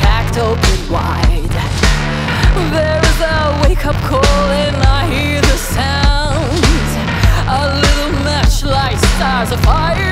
cracked open wide. There is a wake-up call and I hear the sound. A little match like stars of fire.